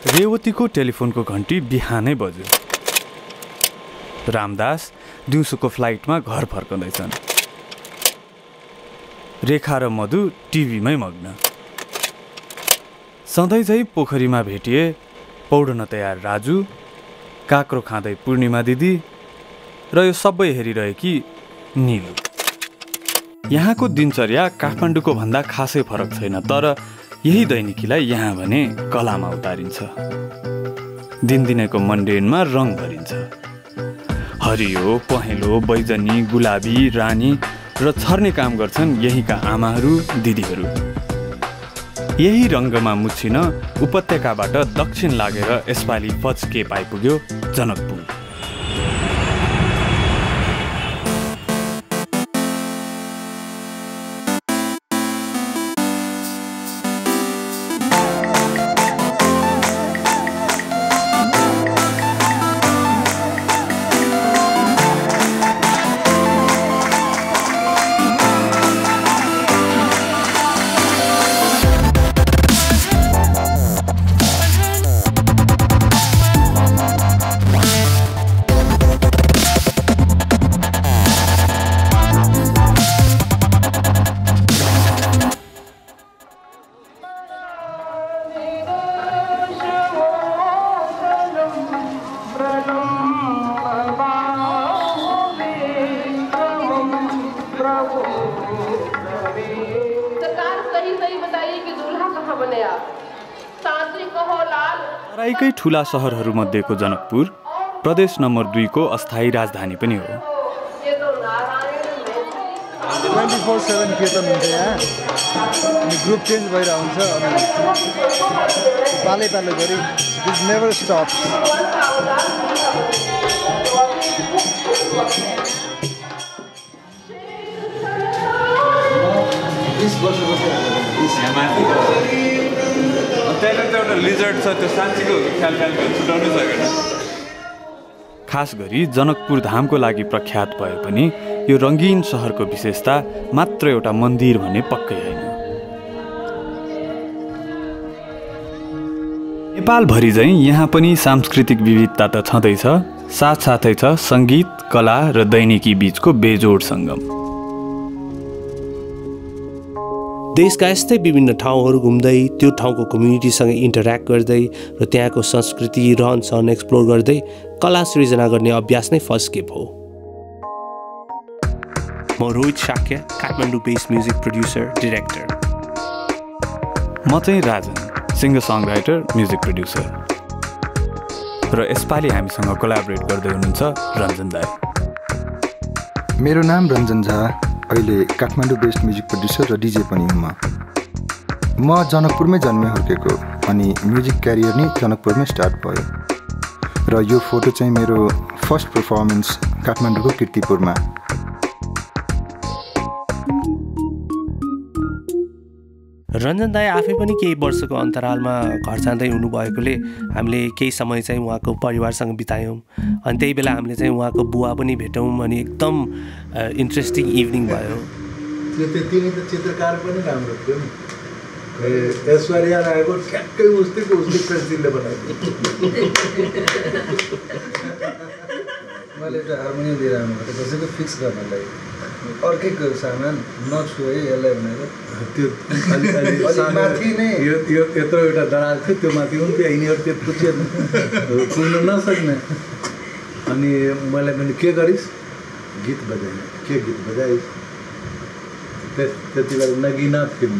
रेवतीको टेलिफोनको घन्टी बिहानै बज्यो। रामदास दिउँसोको फ्लाइटमा घर फर्कँदैछन्। रेखा र मधु टिभीमै मग्न। सधैँ झै पोखरीमा भेटिए पौडन तयार राजु काक्रो खाँदै पूर्णिमा दिदी र यो सबै हेरिरहेकी निलु। यहाँको दिनचर्या काठमाडौँको भन्दा खासै फरक छैन तर यही दैनिकीलाई यहाँ भने कलामा उतारिन्छ। दिनदिनैको मन्डेनमा रङ भरिन्छ। हरियो पहेँलो बैजनी गुलाबी रानी र छर्ने काम गर्छन् यहीँका आमाहरू दिदीहरू। यही रङ्गमा मुछिन उपत्यकाबाट दक्षिण लागेर यसपालि फच केप आइपुग्यो जनकपुर तराईकै ठुला सहरहरूमध्येको जनकपुर प्रदेश नम्बर दुईको अस्थायी राजधानी पनि हो। ट्वेन्टी फोर सेभेन कीर्तन हुन्छ यहाँ? ग्रुप चेन्ज भइरहेको हुन्छ अनि पालै पालो गरी इट नेभर स्टप त्यो साँच्चीको ख्याल ख्याल सकेन खास गरी जनकपुर धामको लागि प्रख्यात भए पनि यो रङ्गीन सहरको विशेषता मात्र एउटा मन्दिर भन्ने पक्कै होइन। नेपालभरि झैँ यहाँ पनि सांस्कृतिक विविधता त छँदैछ साथसाथै छ सङ्गीत कला र दैनिकी बीचको बेजोड सङ्गम। देशका यस्तै विभिन्न ठाउँहरू घुम्दै त्यो ठाउँको कम्युनिटीसँग इन्टरेक्ट गर्दै र त्यहाँको संस्कृति रहनसहन एक्सप्लोर गर्दै कला सृजना गर्ने अभ्यास नै फर्स्ट स्केप हो। म Rohit Shakya Kathmandu based music producer director म चाहिँ Rajan singer songwriter music producer र यसपालि हामीसँग कोलाबरेट गर्दै हुनुहुन्छ रञ्जन दाई। मेरो नाम रञ्जन झा। अहिले काठमाडौँ बेस्ड म्युजिक प्रड्युसर र डिजे पनि हुँ म। म जनकपुरमै जन्मे हुर्केको अनि म्युजिक क्यारियर नै जनकपुरमै स्टार्ट भयो। र यो फोटो चाहिँ मेरो फर्स्ट पर्फर्मेन्स काठमाडौँको किर्तिपुरमा। रञ्जन दाई आफै पनि केही वर्षको अन्तरालमा घर जाँदै हुनुभएकोले हामीले केही समय चाहिँ उहाँको परिवारसँग बितायौँ। अनि त्यही बेला हामीले चाहिँ उहाँको बुवा पनि भेटौँ अनि एकदम इन्ट्रेस्टिङ इभिनिङ भयो। चित्रकार पनि राम्रो थियो नि। ऐश्वर्या रायको ठ्याक्कै उस्तैको उस्तै पेन्सिलले बनाइदियो। मैले एउटा हार्मोनियम लिएर आउनुभएको कसैको फिक्स गर्नलाई अर्कैको सामान नछु है यसलाई भनेर। त्यो माथि नै- यो यो यत्रो एउटा दराज थियो त्यो माथि हुन्थ्यो यिनीहरू त्यत्रो चाहिँ पुग्न नसक्ने। अनि मैले भने के गरिस्? गीत बजाएँ। के गीत बजाइस्? त्यस त्यति बेला नगिना फिल्म।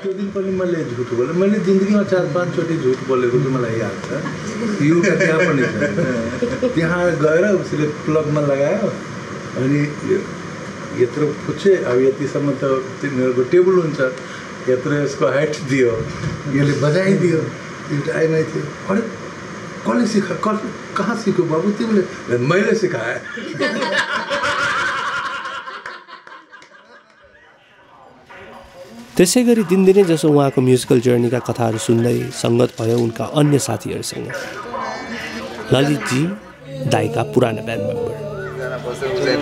त्यो दिन पनि मैले झुट बोलेँ। मैले जिन्दगीमा चार पाँचचोटि झुट बोलेको चाहिँ मलाई याद छ। एउटा त्यहाँ पनि त्यहाँ गएर उसले प्लगमा लगायो अनि यो- यत्रो पुच्छे अब यतिसम्म त तिनीहरूको टेबल हुन्छ। यत्रो यसको हाइट दियो। यसले बजाइदियो एउटा आइमाई थियो। अरे कसले सिका कस कहाँ सिक्यो बाबु? तिमीले मैले सिकाएँ त्यसै गरी दिनदिनै जसो उहाँको म्युजिकल जर्नीका कथाहरू सुन्दै सङ्गत भयो उनका अन्य साथीहरूसँग। ललितजी दाईका पुराना ब्यान्ड मेम्बर उसले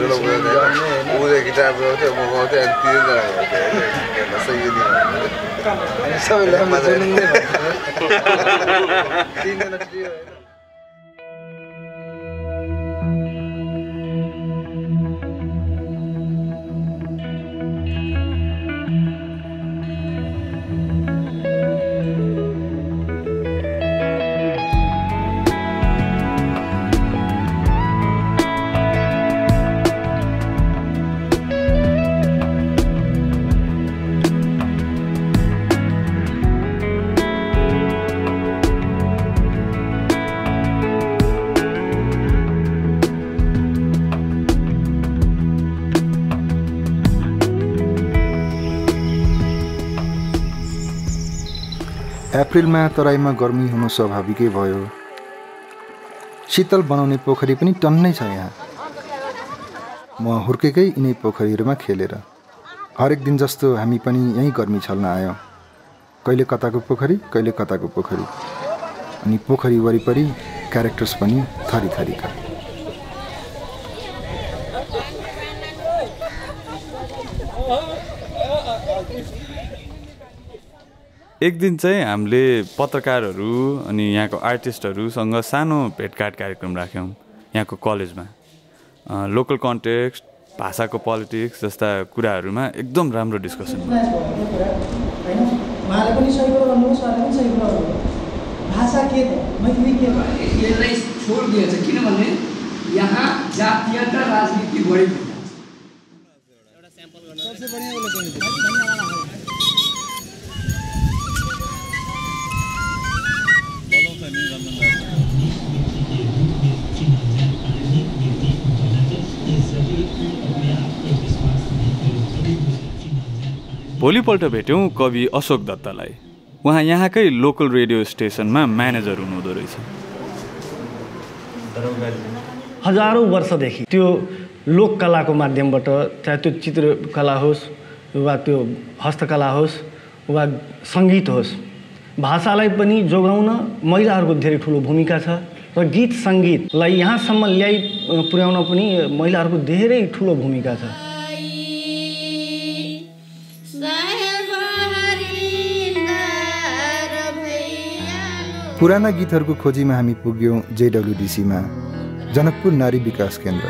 अप्रिलमा तराईमा गर्मी हुनु स्वाभाविकै भयो। शीतल बनाउने पोखरी पनि टन्नै छ यहाँ। म हुर्केकै यिनै पोखरीहरूमा खेलेर। हरेक दिन जस्तो हामी पनि यहीँ गर्मी छल्न आयौँ। कहिले कताको पोखरी कहिले कताको पोखरी। अनि पोखरी वरिपरि क्यारेक्टर्स पनि थरी थरीका एक दिन चाहिँ हामीले पत्रकारहरू अनि यहाँको आर्टिस्टहरूसँग सानो भेटघाट कार्यक्रम राख्यौँ यहाँको कलेजमा। लोकल कन्टेक्स्ट भाषाको पोलिटिक्स जस्ता कुराहरूमा एकदम राम्रो डिस्कसन भाषा के त? मैथिली के यसलाई छोडिदिएछ किनभने यहाँ जातीय र राजनीति बढी भोलिपल्ट भेट्यौँ कवि अशोक दत्तलाई। उहाँ यहाँकै लोकल रेडियो स्टेसनमा म्यानेजर हुनुहुँदो रहेछ। हजारौँ वर्षदेखि त्यो लोककलाको माध्यमबाट चाहे त्यो चित्रकला होस् वा त्यो हस्तकला होस् वा सङ्गीत होस् भाषालाई पनि जोगाउन महिलाहरूको धेरै ठुलो भूमिका छ र गीत सङ्गीतलाई यहाँसम्म ल्याइ पुर्याउन पनि महिलाहरूको धेरै ठुलो भूमिका छ। पुराना गीतहरूको खोजीमा हामी पुग्यौँ जेडब्लुडिसीमा जनकपुर नारी विकास केन्द्र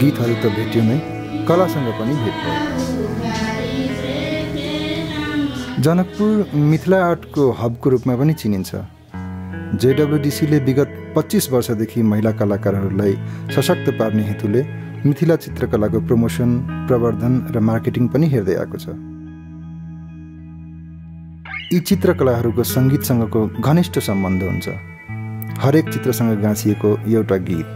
गीतहरू त भेट्यौँ नै कलासँग पनि भेट भयो जनकपुर मिथिला आर्टको हबको रूपमा पनि चिनिन्छ जेडब्लुडिसीले विगत पच्चिस वर्षदेखि महिला कलाकारहरूलाई सशक्त पार्ने हेतुले मिथिला चित्रकलाको प्रमोसन प्रवर्धन र मार्केटिङ पनि हेर्दै आएको छ। यी चित्रकलाहरूको सङ्गीतसँगको घनिष्ठ सम्बन्ध हुन्छ। हरेक चित्रसँग गाँसिएको एउटा गीत।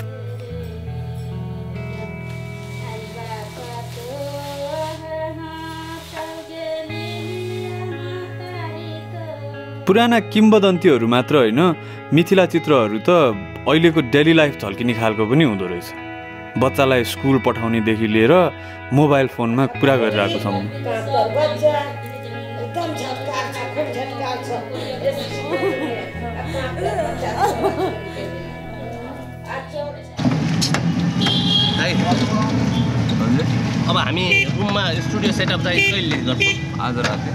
पुराना किम्बदन्तीहरू मात्र होइन मिथिला चित्रहरू त अहिलेको डेली लाइफ झल्किने खालको पनि हुँदो रहेछ। बच्चालाई स्कुल पठाउनेदेखि लिएर मोबाइल फोनमा कुरा गरिरहेको छौँ। अब हामी रुममा स्टुडियो सेटअप चाहिँ कहिले गर्छौँ? आज राति।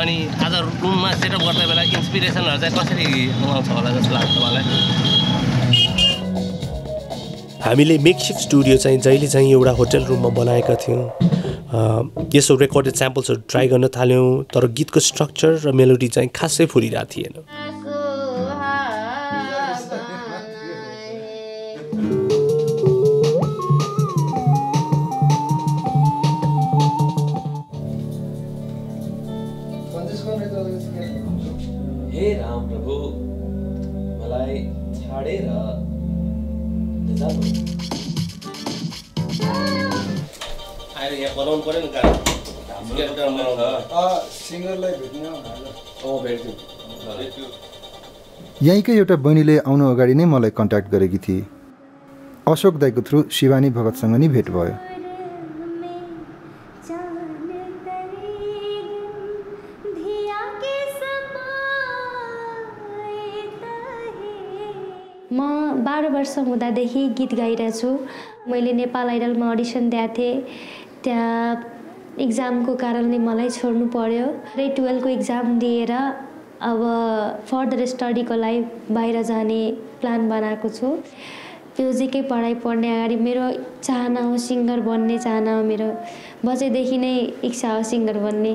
अनि आज रुममा सेटअप गर्दा बेला इन्सपिरेसनहरू चाहिँ कसरी आउँछ होला जस्तो लाग्छ मलाई हामीले मेकसिफ्ट स्टुडियो चाहिँ जहिले चाहिँ एउटा होटल रुममा बनाएका थियौँ। यसो रेकर्डेड स्याम्पल्सहरू ट्राई गर्न थाल्यौँ तर गीतको स्ट्रक्चर र मेलोडी चाहिँ खासै फुलिरहेको थिएन। यहाँ बनाउनु पऱ्यो नि यहीँकै एउटा बहिनीले आउनु अगाडि नै मलाई कन्ट्याक्ट गरेकी थिए। अशोक दाईको थ्रु शिवानी भगतसँग नि भेट भयो। म बाह्र वर्ष हुँदादेखि गीत गाइरहेछु। मैले नेपाल आइडलमा अडिसन दिएको थिएँ। त्यहाँ इक्जामको कारणले मलाई छोड्नु पर्यो। र टुवेल्भको इक्जाम दिएर अब फर्दर स्टडीको लागि बाहिर जाने प्लान बनाएको छु। म्युजिकै पढाइ पढ्ने अगाडि मेरो चाहना हो सिङ्गर बन्ने चाहना हो मेरो। बचेदेखि नै इच्छा हो सिङ्गर बन्ने।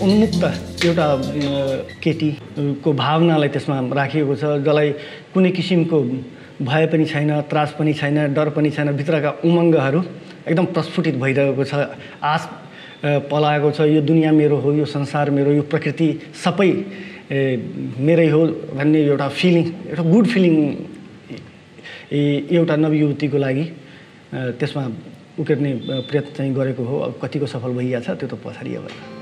उन्मुक्त एउटा केटीको भावनालाई त्यसमा राखिएको छ जसलाई कुनै किसिमको भय पनि छैन त्रास पनि छैन डर पनि छैन भित्रका उमङ्गहरू एकदम प्रस्फुटित भइरहेको छ आश पलाएको छ यो दुनियाँ मेरो हो यो संसार मेरो यो प्रकृति सबै मेरै हो भन्ने एउटा फिलिङ एउटा गुड फिलिङ एउटा नवयुवतीको लागि त्यसमा उकेर्ने प्रयत्न चाहिँ गरेको हो। कतिको सफल भइया छ त्यो त पछाडि अब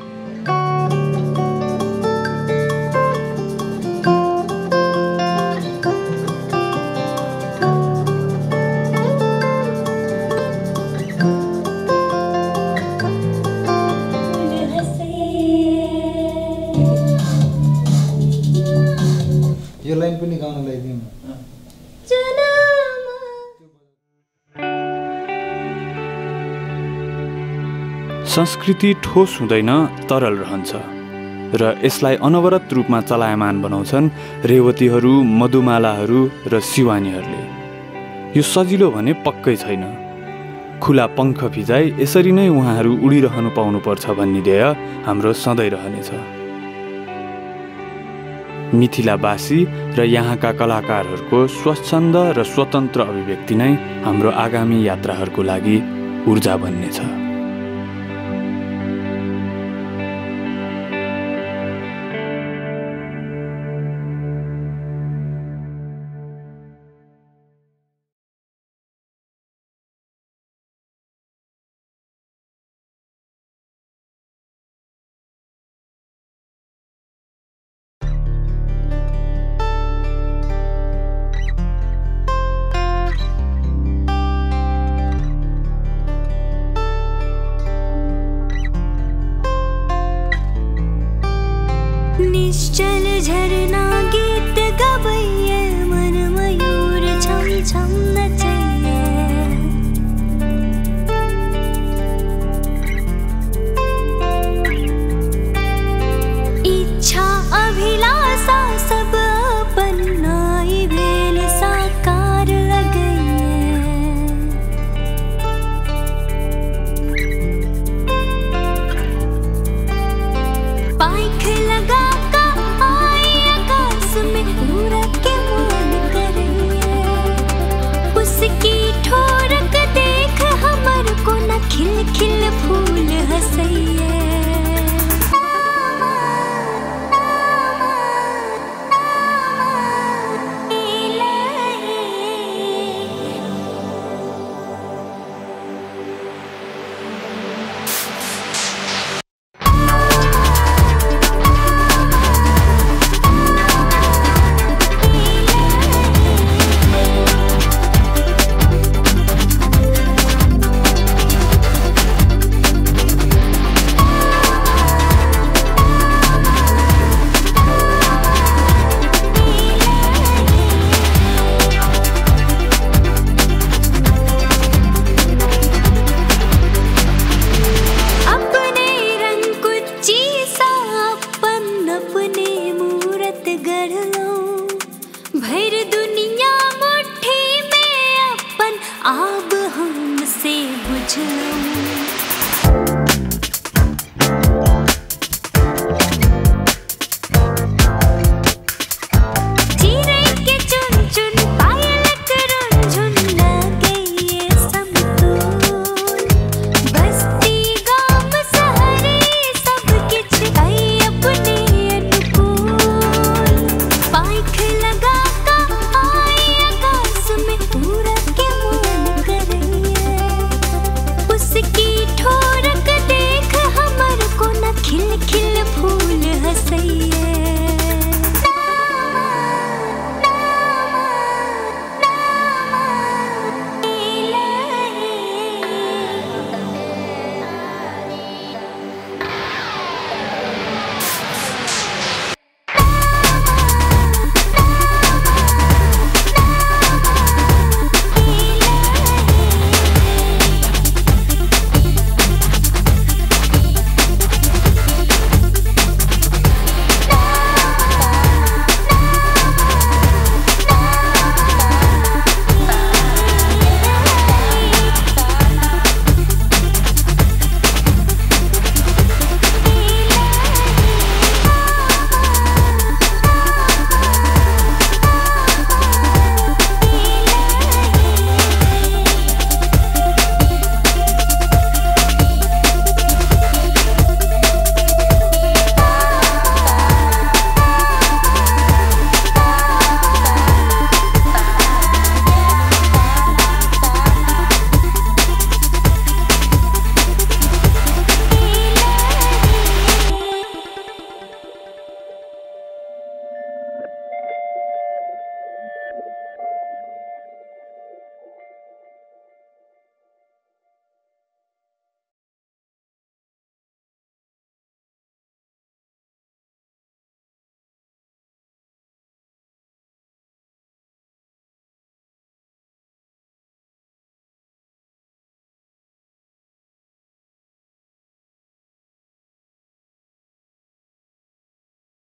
संस्कृति ठोस हुँदैन तरल रहन्छ। र यसलाई अनवरत रूपमा चलायमान बनाउँछन् रेवतीहरू मधुमालाहरू र शिवानीहरूले यो सजिलो भने पक्कै छैन। खुला पङ्ख फिजाइ यसरी नै उहाँहरू उडिरहनु पाउनुपर्छ भन्ने ध्येय हाम्रो सधैँ रहनेछ। मिथिलावासी र यहाँका कलाकारहरूको स्वच्छन्द र स्वतन्त्र अभिव्यक्ति नै हाम्रो आगामी यात्राहरूको लागि ऊर्जा बन्नेछ।